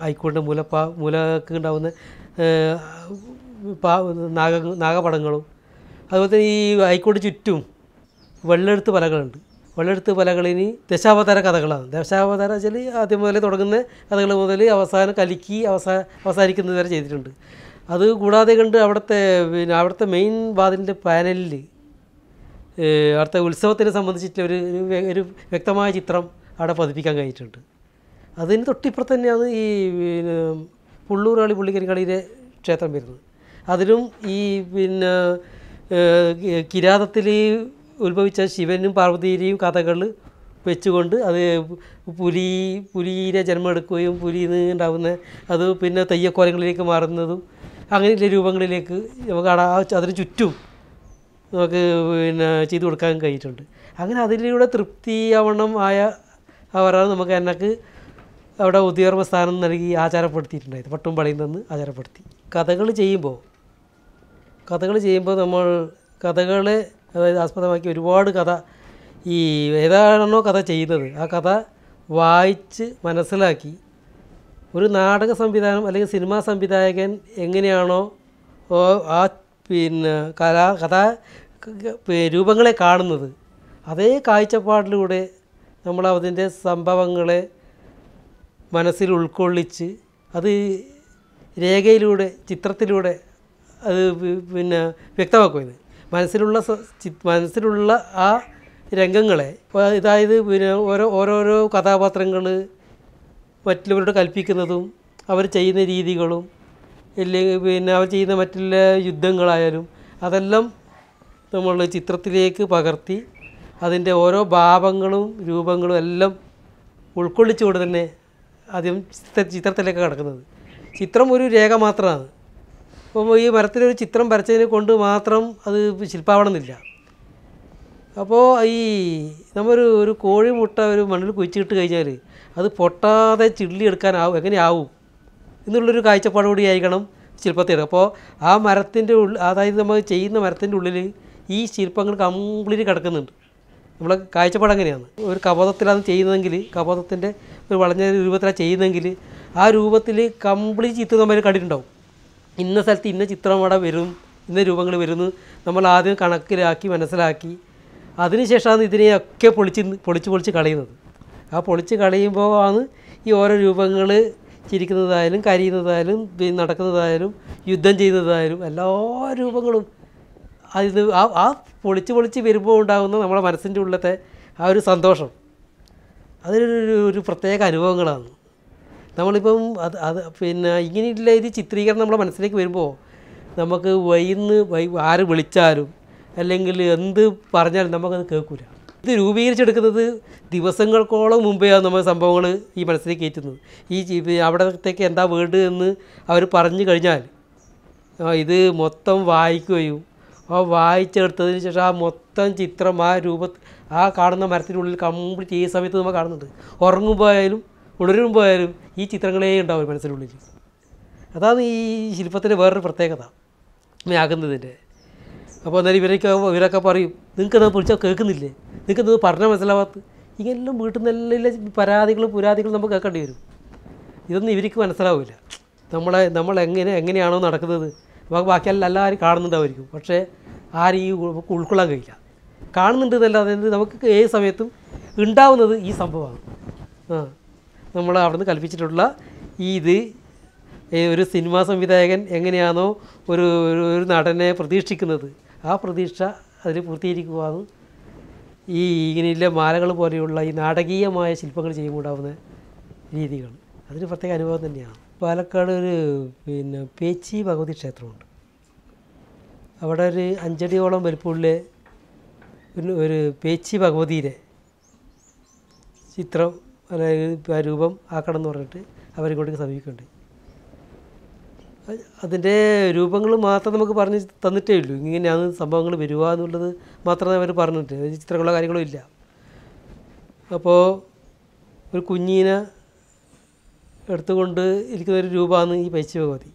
ആയിക്കൊണ്ട് മുലപ്പാ മുലക്ക് ഉണ്ടാവുന്ന പാ നാഗ നാഗപടങ്ങളും. അതുപോലെ തന്നെ ഈ ആയിക്കോട്ട് ചുറ്റും വെള്ളെടുത്ത് പലകളുണ്ട് വെള്ളെടുത്ത് പലകളിനി ദശാവതാര കഥകളാണ്. ദശാവതാര വെച്ചാൽ ആദ്യം മുതലേ തുടങ്ങുന്ന കഥകൾ മുതൽ അവസാനം കലിക്കി അവസാ അവസാനിക്കുന്നത് വരെ ചെയ്തിട്ടുണ്ട്. അത് കൂടാതെ കണ്ട് അവിടുത്തെ പിന്നെ അവിടുത്തെ മെയിൻ വാതിലിന്റെ പാനലിൽ അവിടുത്തെ ഉത്സവത്തിനെ സംബന്ധിച്ചിട്ട് ഒരു ഒരു വ്യ- ഒരു വ്യക്തമായ ചിത്രം അവിടെ പതിപ്പിക്കാൻ കഴിഞ്ഞിട്ടുണ്ട്. അതിന് തൊട്ടിപ്പുറത്ത് തന്നെയാണ് ഈ പിന്നെ പുള്ളൂരാളി പുള്ളിക്കരിക്കാളിയിലെ ക്ഷേത്രം വരുന്നത്. അതിലും ഈ പിന്നെ കിരാതത്തിൽ ഉത്ഭവിച്ച ശിവനും പാർവതിയുടെയും കഥകൾ വെച്ചുകൊണ്ട് അത് പുലി പുലിയിലെ ജന്മം എടുക്കുകയും പുലിയിൽ നിന്ന് ഉണ്ടാകുന്ന അത് പിന്നെ തെയ്യക്കോലങ്ങളിലേക്ക് മാറുന്നതും അങ്ങനെയുള്ള രൂപങ്ങളിലേക്ക് നമുക്ക് അതിന് ചുറ്റും നമുക്ക് പിന്നെ ചെയ്തു കൊടുക്കാൻ കഴിഞ്ഞിട്ടുണ്ട്. അങ്ങനെ അതിലൂടെ തൃപ്തിയാവണം ആയ അവരാണ് നമുക്ക് എന്നക്ക് അവിടെ ഉദ്യോഗ സ്ഥാനം നൽകി ആചാരപ്പെടുത്തിയിട്ടുണ്ടായത് പട്ടും പളിയിൽ നിന്ന് ആചാരപ്പെടുത്തി. കഥകൾ ചെയ്യുമ്പോൾ കഥകൾ ചെയ്യുമ്പോൾ നമ്മൾ കഥകളെ അതായത് ആസ്പദമാക്കി ഒരുപാട് കഥ ഈ ഏതാണോ കഥ ചെയ്യുന്നത് ആ കഥ വായിച്ച് മനസ്സിലാക്കി ഒരു നാടക സംവിധാനം അല്ലെങ്കിൽ സിനിമാ സംവിധായകൻ എങ്ങനെയാണോ ആ പിന്നെ കലാ കഥാ രൂപങ്ങളെ കാണുന്നത് അതേ കാഴ്ചപ്പാടിലൂടെ നമ്മൾ അതിന്റെ സംഭവങ്ങളെ മനസ്സിൽ ഉൾക്കൊള്ളിച്ച് അത് രേഖയിലൂടെ ചിത്രത്തിലൂടെ അത് പിന്നെ വ്യക്തമാക്കുന്നത് മനസ്സിലുള്ള മനസ്സിലുള്ള ആ രംഗങ്ങളെ അതായത് പിന്നെ ഓരോ ഓരോരോ കഥാപാത്രങ്ങൾ മറ്റുള്ളവരോട് കൽപ്പിക്കുന്നതും അവർ ചെയ്യുന്ന രീതികളും അല്ലെങ്കിൽ പിന്നെ അവർ ചെയ്യുന്ന മറ്റുള്ള യുദ്ധങ്ങളായാലും അതെല്ലാം നമ്മൾ ചിത്രത്തിലേക്ക് പകർത്തി അതിന്റെ ഓരോ ഭാവങ്ങളും രൂപങ്ങളും എല്ലാം ഉൾക്കൊള്ളിച്ചുകൊണ്ട് തന്നെ ആദ്യം ചിത്ര ചിത്രത്തിലേക്ക് കടക്കുന്നത്. ചിത്രം ഒരു രേഖ മാത്രമാണ്. അപ്പോൾ ഈ മരത്തിലൊരു ചിത്രം വരച്ചതിനെ കൊണ്ട് മാത്രം അത് ശില്പാവണമെന്നില്ല. അപ്പോൾ ഈ നമ്മൊരു ഒരു കോഴി മുട്ട ഒരു മണ്ണിൽ കുഴിച്ചിട്ട് കഴിഞ്ഞാൽ അത് പൊട്ടാതെ ചിള്ളി എടുക്കാനാവും എങ്ങനെയാവും? എന്നുള്ളൊരു കൂടി ആയിരിക്കണം ശില്പത്തിൽ അപ്പോൾ ആ മരത്തിന്റെ ഉള്ളിൽ അതായത് നമ്മൾ ചെയ്യുന്ന മരത്തിന്റെ ഉള്ളിൽ ഈ ശില്പങ്ങൾ കംപ്ലീറ്റ് കിടക്കുന്നുണ്ട്. നമ്മളെ കാഴ്ചപ്പാട് അങ്ങനെയാണ്. ഒരു കബോധത്തിലാണ് ചെയ്യുന്നതെങ്കിൽ കബോധത്തിന്റെ ഒരു വളഞ്ഞ രൂപത്തിലാണ് ചെയ്യുന്നതെങ്കിൽ ആ രൂപത്തിൽ കംപ്ലീറ്റ് ചിത്രം നമ്മൾ കണ്ടിട്ടുണ്ടാവും. ഇന്ന സ്ഥലത്ത് ഇന്ന ചിത്രം അവിടെ വരും ഇന്ന രൂപങ്ങൾ വരുന്നു നമ്മൾ ആദ്യം കണക്കിലാക്കി മനസ്സിലാക്കി. അതിനുശേഷമാണ് ഇതിനെയൊക്കെ പൊളിച്ച് പൊളിച്ച് പൊളിച്ച് കളയുന്നത്. ആ പൊളിച്ച് കളയുമ്പോൾ ആണ് ഈ ഓരോ രൂപങ്ങൾ ചിരിക്കുന്നതായാലും കരിയുന്നതായാലും നടക്കുന്നതായാലും യുദ്ധം ചെയ്യുന്നതായാലും എല്ലാ രൂപങ്ങളും അത് ആ ആ പൊളിച്ച് പൊളിച്ച് വരുമ്പോൾ ഉണ്ടാകുന്ന നമ്മുടെ മനസ്സിന്റെ ഉള്ളിലത്തെ ആ ഒരു സന്തോഷം. അതൊരു ഒരു പ്രത്യേക അനുഭവങ്ങളാണ്. നമ്മളിപ്പം അത് അത് പിന്നെ ഇങ്ങനെയുള്ള ഇത് ചിത്രീകരണം നമ്മുടെ മനസ്സിലേക്ക് വരുമ്പോൾ നമുക്ക് വൈന്ന് വൈ ആര് വിളിച്ചാലും അല്ലെങ്കിൽ എന്ത് പറഞ്ഞാലും നമുക്കത് കേൾക്കില്ല ഇത് രൂപീകരിച്ചെടുക്കുന്നത് ദിവസങ്ങൾക്കോളം മുമ്പെയാണ് നമ്മൾ സംഭവങ്ങൾ ഈ മനസ്സിലേക്ക് കയറ്റുന്നത് ഈ അവിടത്തേക്ക് എന്താ വേണ്ടത് എന്ന് അവർ പറഞ്ഞു കഴിഞ്ഞാൽ ഇത് മൊത്തം വായിക്കുകയും ആ വായിച്ചെടുത്തതിന് ശേഷം ആ മൊത്തം ചിത്രം ആ രൂപ ആ കാണുന്ന മരത്തിനുള്ളിൽ കംപ്ലീറ്റ് ഈ സമയത്ത് നമ്മൾ കാണുന്നുണ്ട്. ഉറങ്ങുമ്പോൾ ആയാലും ഉണരുമ്പോൾ ആയാലും ഈ ചിത്രങ്ങളേ ഉണ്ടാവും മനസ്സിനുള്ളിൽ. അതാണ് ഈ ശില്പത്തിന്റെ വേറൊരു പ്രത്യേകത. ആകുന്നതിന്റെ. അപ്പോൾ അന്നേരം ഇവരൊക്കെ ഇവരൊക്കെ പറയും നിങ്ങൾക്ക് അത് വിളിച്ചാൽ കേൾക്കുന്നില്ലേ? നിങ്ങൾക്ക് എന്താ പറഞ്ഞാൽ മനസ്സിലാവാത്ത ഇങ്ങനെല്ലാം വീട്ടിൽ നിന്നെല്ലാം പരാതികളും പുരാതികളും നമുക്ക് കേൾക്കേണ്ടി വരും. ഇതൊന്നും ഇവർക്ക് മനസ്സിലാവില്ല. നമ്മളെ നമ്മൾ എങ്ങനെ എങ്ങനെയാണോ നടക്കുന്നത്. ബാക്കിയെല്ലാം എല്ലാവരും കാണുന്നുണ്ടാവുമായിരിക്കും. പക്ഷേ ആരും ഈ ഉൾക്കൊള്ളാൻ കഴിയില്ല. കാണുന്നുണ്ട് എന്നല്ലാതെ നമുക്ക് ഏത് സമയത്തും ഉണ്ടാവുന്നത് ഈ സംഭവമാണ്. ആ നമ്മൾ അവിടുന്ന് കൽപ്പിച്ചിട്ടുള്ള ഈ ഇത് ഒരു സിനിമാ സംവിധായകൻ എങ്ങനെയാണോ ഒരു ഒരു നടനെ പ്രതീക്ഷിക്കുന്നത്. ആ പ്രതീക്ഷ അതിൽ പൂർത്തീകരിക്കുവാനും ഈ ഇങ്ങനെയുള്ള മാലകൾ പോലെയുള്ള ഈ നാടകീയമായ ശില്പങ്ങൾ ചെയ്യുമ്പോൾ രീതികൾ. അതൊരു പ്രത്യേക അനുഭവം തന്നെയാണ്. പാലക്കാട് ഒരു പിന്നെ പേച്ചി ഭഗവതി ക്ഷേത്രമുണ്ട്. അവിടെ ഒരു അഞ്ചടിയോളം വലിപ്പമുള്ള ഒരു പേച്ചി ഭഗവതിയുടെ ചിത്രം അല്ലെങ്കിൽ ആ രൂപം ആക്കണം എന്ന് പറഞ്ഞിട്ട് അവരിങ്ങോട്ടേക്ക് സമീപിക്കുന്നുണ്ട്. അത് അതിന്റെ രൂപങ്ങൾ മാത്രം നമുക്ക് പറഞ്ഞ് തന്നിട്ടേ ഉള്ളൂ. ഇങ്ങനെയാണ് സംഭവങ്ങൾ വരിക എന്നുള്ളത് മാത്രമേ അവർ പറഞ്ഞിട്ട് ചിത്രങ്ങളോ കാര്യങ്ങളോ ഇല്ല. അപ്പോൾ ഒരു കുഞ്ഞിനെ എടുത്തുകൊണ്ട് ഇരിക്കുന്ന ഒരു രൂപമാണ് ഈ പൈച്ച ഭഗവതി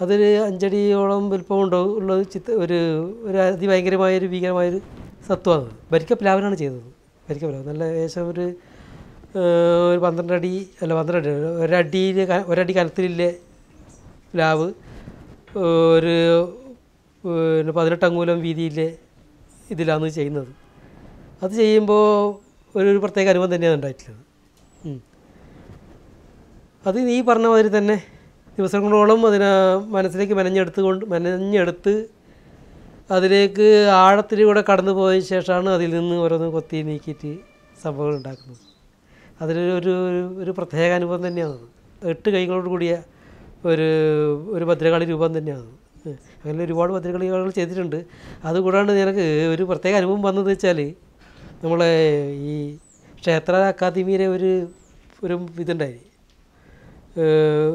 അതൊരു അഞ്ചടിയോളം വലുപ്പമുണ്ടോ? ഉള്ള ചിത്ത ഒരു ഒരു അതിഭയങ്കരമായ ഒരു ഭീകരമായൊരു സത്വമാണ്. ബരിക്ക പ്ലാവനാണ് ചെയ്തത്. വരിക്ക പ്ലാവ് നല്ല ഏകദേശം ഒരു ഒരു പന്ത്രണ്ട് അടി അല്ല പന്ത്രണ്ട് അടി ഒരടിയിൽ ക- ഒരടി കനത്തിലില്ലേ പ്ലാവ്. ഒരു പിന്നെ പതിനെട്ട് അങ്ങൂലം വീതിയിലെ ഇതിലാണ് ചെയ്യുന്നത്. അത് ചെയ്യുമ്പോൾ ഒരു പ്രത്യേക അനുഭവം തന്നെയാണ് ഉണ്ടായിട്ടുള്ളത്. അത് നീ പറഞ്ഞ മാതിരി തന്നെ ദിവസങ്ങളോളം അതിനെ മനസ്സിലേക്ക് മെനഞ്ഞെടുത്ത് കൊണ്ട് മെനഞ്ഞെടുത്ത് അതിലേക്ക് ആഴത്തിലൂടെ കടന്നു പോയ ശേഷമാണ് അതിൽ നിന്ന് ഓരോന്ന് കൊത്തി നീക്കിയിട്ട് സംഭവങ്ങൾ ഉണ്ടാക്കുന്നത്. അതിലൊരു ഒരു പ്രത്യേക അനുഭവം തന്നെയാണ്. എട്ട് കൈകളോട് കൂടിയ ഒരു ഒരു ഭദ്രകാളി രൂപം തന്നെയാണ്. അങ്ങനെ ഒരുപാട് ഭദ്രകളികൾ ചെയ്തിട്ടുണ്ട്. അതുകൂടാണ്ട് നിനക്ക് ഒരു പ്രത്യേക അനുഭവം വന്നത് വെച്ചാൽ നമ്മളെ ഈ ക്ഷേത്ര അക്കാദമിയിലെ ഒരു ഒരു ഇതുണ്ടായി.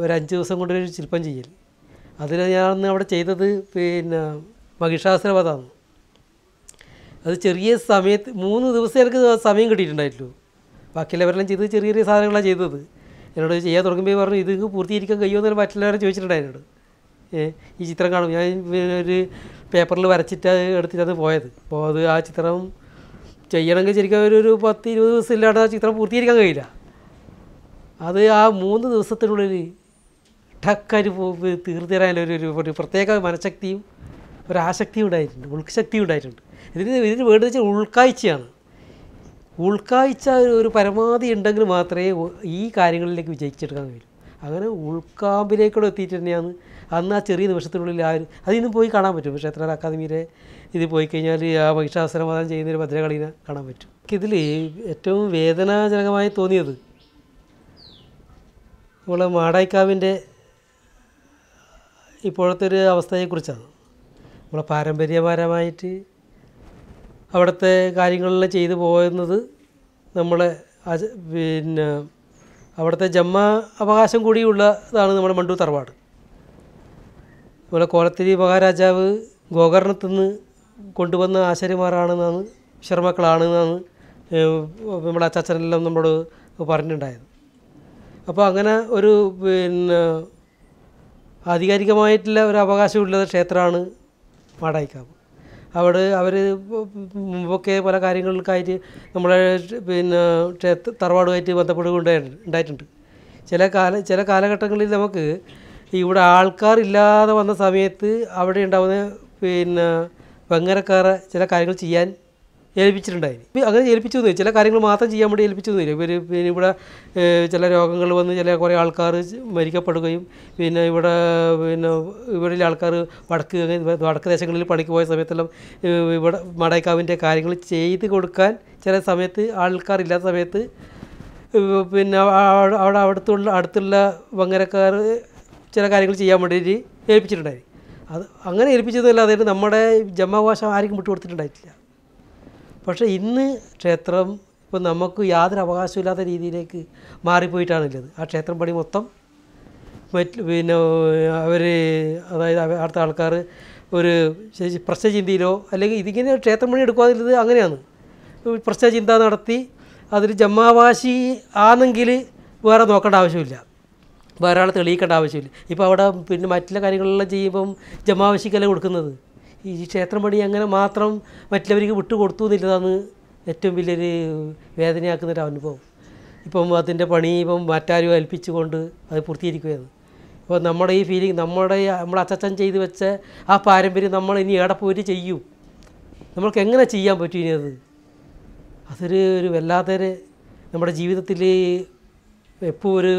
ഒരു അഞ്ച് ദിവസം കൊണ്ട് ഒരു ശില്പം ചെയ്യൽ. അതിൽ ഞാൻ അവിടെ ചെയ്തത് പിന്നെ മഹിഷാസുരവധമാണ് അത് ചെറിയ സമയത്ത് മൂന്ന് ദിവസം എനിക്ക് സമയം കിട്ടിയിട്ടുണ്ടായിട്ടുള്ളൂ. ബാക്കിയുള്ളവരെല്ലാം ചെയ്തത് ചെറിയ ചെറിയ സാധനങ്ങളാണ് ചെയ്തത്. എന്നോട് ചെയ്യാൻ തുടങ്ങുമ്പോൾ പറഞ്ഞു ഇത് പൂർത്തീകരിക്കാൻ കഴിയുമോ? എന്ന് മറ്റുള്ളവരെ ചോദിച്ചിട്ടുണ്ടായിരുന്നു ഈ ചിത്രം കാണും. ഞാൻ ഒരു പേപ്പറിൽ വരച്ചിട്ട് എടുത്തിട്ടാണ് പോയത്. അപ്പോൾ അത് ആ ചിത്രം ചെയ്യണമെങ്കിൽ ശരിക്കും ഒരു ഒരു പത്ത് ഇരുപത് ദിവസം ഇല്ലാണ്ട് ആ ചിത്രം പൂർത്തീകരിക്കാൻ കഴിയില്ല. അത് ആ മൂന്ന് ദിവസത്തിനുള്ളിൽ ടക്കാരി തീർത്തരാൻ ഒരു ഒരു- പ്രത്യേക മനഃശക്തിയും ഒരു ആസക്തിയും ഉണ്ടായിട്ടുണ്ട് ഉൾശക്തിയും ഉണ്ടായിട്ടുണ്ട്. ഇതിന് ഇതിന് വേണ്ടത് വെച്ചാൽ ഉൾക്കാഴ്ചയാണ്. ഉൾക്കാഴ്ച ഒരു പരമാവധി ഉണ്ടെങ്കിൽ മാത്രമേ ഈ കാര്യങ്ങളിലേക്ക് വിജയിച്ചെടുക്കാൻ കഴിയൂ. അങ്ങനെ ഉൾക്കാമ്പിലേക്കൂടെ എത്തിയിട്ട് തന്നെയാണ് അന്ന് ആ ചെറിയ നിമിഷത്തിനുള്ളിൽ ആ അതിന്നും പോയി കാണാൻ പറ്റും. പക്ഷേ എത്ര അക്കാദമിയിലെ ഇത് പോയി കഴിഞ്ഞാൽ ആ മഹിഷാസുരവധം ചെയ്യുന്ന ഒരു ഭദ്രകളിനെ കാണാൻ പറ്റും. ഇതിൽ ഏറ്റവും വേദനാജനകമായി തോന്നിയത് നമ്മളെ മാടായിക്കാവിന്റെ ഇപ്പോഴത്തെ ഒരു അവസ്ഥയെക്കുറിച്ചാണ്. നമ്മളെ പാരമ്പര്യപരമായിട്ട് അവിടുത്തെ കാര്യങ്ങളെല്ലാം ചെയ്തു പോകുന്നത് നമ്മളെ പിന്നെ അവിടുത്തെ ജമ്മ അവകാശം കൂടിയുള്ളതാണ് നമ്മുടെ മണ്ടൂർ തറവാട്. അതുപോലെ കോലത്തിരി മഹാരാജാവ് ഗോകർണത്തിൽ നിന്ന് കൊണ്ടുവന്ന ആശാരിമാരാണെന്നാണ് ശർമ്മക്കളാണെന്നാണ് നമ്മുടെ അച്ചാച്ചനെല്ലാം നമ്മളോട് പറഞ്ഞിട്ടുണ്ടായത്. അപ്പോൾ അങ്ങനെ ഒരു പിന്നെ ആധികാരികമായിട്ടുള്ള ഒരു അവകാശമുള്ള ക്ഷേത്രമാണ് മാടായിക്കാവ്. അവിടെ അവർ മുമ്പൊക്കെ പല കാര്യങ്ങൾക്കായിട്ട് നമ്മളെ പിന്നെ ക്ഷേത്ര തറവാടുമായിട്ട് ബന്ധപ്പെടുകയുണ്ടായിട്ടുണ്ട് ഉണ്ടായിട്ടുണ്ട്. ചില കാല ചില കാലഘട്ടങ്ങളിൽ നമുക്ക് ഇവിടെ ആൾക്കാരില്ലാതെ വന്ന സമയത്ത് അവിടെ ഉണ്ടാവുന്ന പിന്നെ വെങ്ങരക്കാരെ ചില കാര്യങ്ങൾ ചെയ്യാൻ ഏൽപ്പിച്ചിട്ടുണ്ടായിരുന്നു അങ്ങനെ ഏൽപ്പിച്ചു തന്നു ചില കാര്യങ്ങൾ മാത്രം ചെയ്യാൻ വേണ്ടി ഏൽപ്പിച്ചു തന്നില്ല ഇവർ പിന്നെ ഇവിടെ ചില രോഗങ്ങൾ വന്ന് ചില കുറേ ആൾക്കാർ മരിക്കപ്പെടുകയും പിന്നെ ഇവിടെ പിന്നെ ഇവിടെയുള്ള ആൾക്കാർ വടക്ക് വടക്ക് ദേശങ്ങളിൽ പണിക്ക് പോയ സമയത്തെല്ലാം ഇവിടെ മടൈക്കാവിന്റെ കാര്യങ്ങൾ ചെയ്ത് കൊടുക്കാൻ ചില സമയത്ത് ആൾക്കാരില്ലാത്ത സമയത്ത് പിന്നെ അവിടെ അവിടുത്തുള്ള അടുത്തുള്ള വങ്ങരക്കാർ ചില കാര്യങ്ങൾ ചെയ്യാൻ വേണ്ടിയിട്ട് ഏൽപ്പിച്ചിട്ടുണ്ടായി അത് അങ്ങനെ ഏൽപ്പിച്ചതല്ലാതെ നമ്മുടെ ജമ്മാവകാശം ആർക്കും വിട്ടുകൊടുത്തിട്ടുണ്ടായിട്ടില്ല. പക്ഷേ ഇന്ന് ക്ഷേത്രം ഇപ്പം നമുക്ക് യാതൊരു അവകാശമില്ലാത്ത രീതിയിലേക്ക് മാറിപ്പോയിട്ടാണുള്ളത് ആ ക്ഷേത്രം പണി മൊത്തം മറ്റ് പിന്നെ അവർ അതായത് അടുത്ത ആൾക്കാർ ഒരു പ്രശ്നചിന്തയിലോ അല്ലെങ്കിൽ ഇതിങ്ങനെ ക്ഷേത്രം പണി എടുക്കാതിരുന്നത് അങ്ങനെയാണ്. പ്രശ്നചിന്ത നടത്തി അതിൽ ജമ്മാവാശി ആണെങ്കിൽ വേറെ നോക്കേണ്ട ആവശ്യമില്ല. വേറെ ആൾ തെളിയിക്കേണ്ട ആവശ്യമില്ല. ഇപ്പോൾ അവിടെ പിന്നെ മറ്റുള്ള കാര്യങ്ങളെല്ലാം ചെയ്യുമ്പം ജമാവശ്യക്കല്ല കൊടുക്കുന്നത്? ഈ ക്ഷേത്രം പണി അങ്ങനെ മാത്രം മറ്റുള്ളവർക്ക് വിട്ടു കൊടുത്തു എന്നുള്ളതാണ് ഏറ്റവും വലിയൊരു വേദനയാക്കുന്നൊരു അനുഭവം. ഇപ്പം അതിന്റെ പണി ഇപ്പം മറ്റാരും ഏൽപ്പിച്ചുകൊണ്ട് അത് പൂർത്തീകരിക്കുകയാണ്. അപ്പോൾ നമ്മുടെ ഈ ഫീലിംഗ് നമ്മുടെ ഈ നമ്മുടെ അച്ചച്ചൻ ചെയ്ത് വെച്ച ആ പാരമ്പര്യം നമ്മൾ ഇനി എവിടെ പോയിട്ട് ചെയ്യും? നമ്മൾക്ക് എങ്ങനെ ചെയ്യാൻ പറ്റും ഇനി അത്? അതൊരു ഒരു വല്ലാത്തൊരു നമ്മുടെ ജീവിതത്തിൽ എപ്പോൾ ഒരു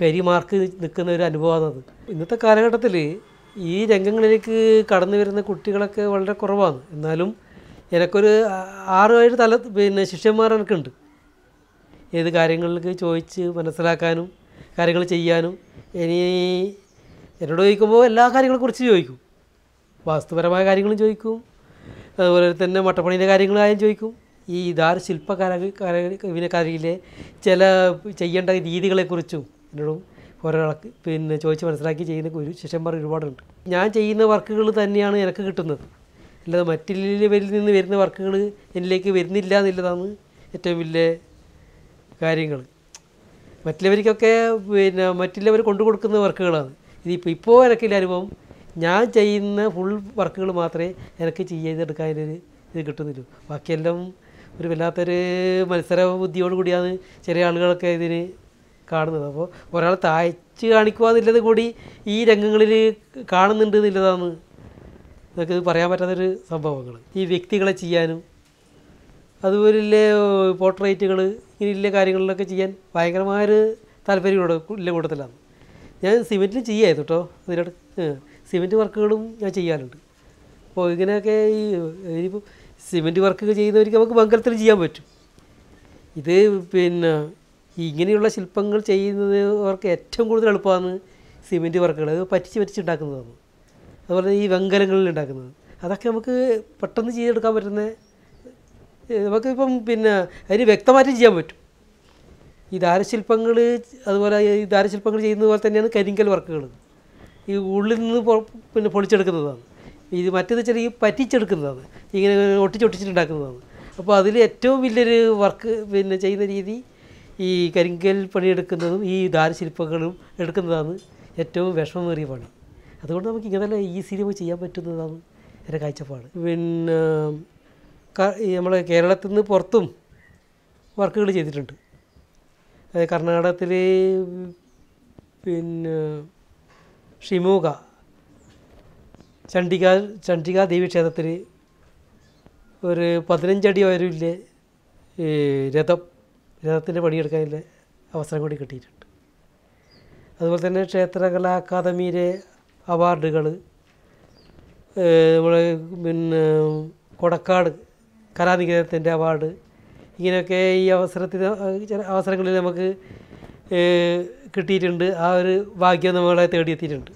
കരിമാർക്ക് നിൽക്കുന്ന ഒരു അനുഭവമാണത്. ഇന്നത്തെ കാലഘട്ടത്തിൽ ഈ രംഗങ്ങളിലേക്ക് കടന്നു വരുന്ന കുട്ടികളൊക്കെ വളരെ കുറവാണ്. എന്നാലും എനിക്കൊരു ആറ് ഏഴ് തല പിന്നെ ശിഷ്യന്മാർ എനിക്കുണ്ട്. ഏത് കാര്യങ്ങളിലേക്ക് ചോദിച്ച് മനസ്സിലാക്കാനും കാര്യങ്ങൾ ചെയ്യാനും ഇനി എന്നോട് ചോദിക്കുമ്പോൾ എല്ലാ കാര്യങ്ങളെക്കുറിച്ച് ചോദിക്കും. വാസ്തുപരമായ കാര്യങ്ങളും ചോദിക്കും. അതുപോലെ തന്നെ മട്ടപ്പണീന്റെ കാര്യങ്ങളായാലും ചോദിക്കും. ഈ ഇതാർ ശില്പകല കലയിലെ ചില ചെയ്യേണ്ട രീതികളെക്കുറിച്ചും എന്നോടും ഓരോ ആൾക്ക് പിന്നെ ചോദിച്ച് മനസ്സിലാക്കി ചെയ്യുന്ന ഒരു ശിഷ്യന്മാർ ഒരുപാടുണ്ട്. ഞാൻ ചെയ്യുന്ന വർക്കുകൾ തന്നെയാണ് എനിക്ക് കിട്ടുന്നത്. അല്ലാതെ മറ്റുള്ളവരിൽ നിന്ന് വരുന്ന വർക്കുകൾ എന്നിലേക്ക് വരുന്നില്ല എന്നുള്ളതാണ് ഏറ്റവും വലിയ കാര്യങ്ങൾ. മറ്റുള്ളവർക്കൊക്കെ പിന്നെ മറ്റുള്ളവർ കൊണ്ടു കൊടുക്കുന്ന വർക്കുകളാണ്. ഇതിപ്പോൾ ഇപ്പോൾ എനിക്കില്ല അനുഭവം. ഞാൻ ചെയ്യുന്ന ഫുൾ വർക്കുകൾ മാത്രമേ എനിക്ക് ചെയ്തെടുക്കാനൊരു ഇത് കിട്ടുന്നുള്ളൂ. ബാക്കിയെല്ലാം ഒരു വല്ലാത്തൊരു മത്സര ബുദ്ധിയോട് കൂടിയാണ് ചെറിയ ആളുകളൊക്കെ ഇതിന് കാണുന്നത്. അപ്പോൾ ഒരാൾ താഴ്ച കാണിക്കുക എന്നുള്ളത് കൂടി ഈ രംഗങ്ങളിൽ കാണുന്നുണ്ട് എന്നുള്ളതാണ് ഇത് പറയാൻ പറ്റാത്തൊരു സംഭവങ്ങൾ. ഈ വ്യക്തികളെ ചെയ്യാനും അതുപോലെ പോർട്രേറ്റുകൾ ഇങ്ങനെയുള്ള കാര്യങ്ങളിലൊക്കെ ചെയ്യാൻ ഭയങ്കരമായൊരു താല്പര്യമുള്ള ഇല്ല കൂട്ടത്തിലാണ്. ഞാൻ സിമെന്റിൽ ചെയ്യായിരുന്നു കേട്ടോ. അതിനോട് സിമെന്റ് വർക്കുകളും ഞാൻ ചെയ്യാറുണ്ട്. അപ്പോൾ ഇങ്ങനെയൊക്കെ ഈ ഇനിയിപ്പോൾ സിമെന്റ് വർക്കൊക്കെ ചെയ്യുന്നവർക്ക് നമുക്ക് മംഗലത്തിൽ ചെയ്യാൻ പറ്റും. ഇത് പിന്നെ ഇങ്ങനെയുള്ള ശില്പങ്ങൾ ചെയ്യുന്നത് അവർക്ക് ഏറ്റവും കൂടുതൽ എളുപ്പമാണ് സിമെന്റ് വർക്കുകൾ. അത് പറ്റിച്ച് ഉണ്ടാക്കുന്നതാണ്. അതുപോലെ ഈ വെങ്കലങ്ങളിൽ ഉണ്ടാക്കുന്നത്. അതൊക്കെ നമുക്ക് പെട്ടെന്ന് ചെയ്തെടുക്കാൻ പറ്റുന്ന നമുക്കിപ്പം പിന്നെ അതിന് വ്യക്തമായിട്ട് ചെയ്യാൻ പറ്റും. ഈ ദാരശില്പങ്ങൾ അതുപോലെ ഈ ദാരശില്പങ്ങൾ ചെയ്യുന്നത് പോലെ തന്നെയാണ് കരിങ്കൽ വർക്കുകൾ. ഈ ഉള്ളിൽ നിന്ന് പിന്നെ പൊളിച്ചെടുക്കുന്നതാണ്. ഇത് മറ്റേത് വെച്ചാൽ ഈ പറ്റിച്ചെടുക്കുന്നതാണ്. ഇങ്ങനെ ഒട്ടിച്ചൊട്ടിച്ചിട്ടുണ്ടാക്കുന്നതാണ് അപ്പോൾ അതിൽ ഏറ്റവും വലിയൊരു വർക്ക് പിന്നെ ചെയ്യുന്ന രീതി ഈ കരിങ്കൽ പണിയെടുക്കുന്നതും ഈ ദാരശില്പങ്ങളും എടുക്കുന്നതാണ് ഏറ്റവും വിഷമമേറിയ പണി. അതുകൊണ്ട് നമുക്ക് ഇങ്ങനെ ഈസിലി പോയി ചെയ്യാൻ പറ്റുന്നതാണ് എന്റെ കാഴ്ചപ്പാട്. പിന്നെ നമ്മളെ കേരളത്തിൽ നിന്ന് പുറത്തും വർക്കുകൾ ചെയ്തിട്ടുണ്ട്. അതായത് കർണാടകത്തിൽ പിന്നെ ഷിമോഗ ചണ്ഡിക ചണ്ഡിക ദേവീക്ഷേത്രത്തിൽ ഒരു പതിനഞ്ചടി വരില്ലേ രഥം രഥത്തിന്റെ പണിയെടുക്കാനുള്ള അവസരം കൂടി കിട്ടിയിട്ടുണ്ട്. അതുപോലെ തന്നെ ക്ഷേത്രകല അക്കാദമിയിലെ അവാർഡുകൾ നമ്മുടെ പിന്നെ കൊടക്കാട് കലാനികേതത്തിന്റെ അവാർഡ് ഇങ്ങനെയൊക്കെ ഈ അവസരത്തിൽ ചില അവസരങ്ങളിൽ നമുക്ക് കിട്ടിയിട്ടുണ്ട്. ആ ഒരു ഭാഗ്യം നമ്മളെ തേടിയെത്തിയിട്ടുണ്ട്.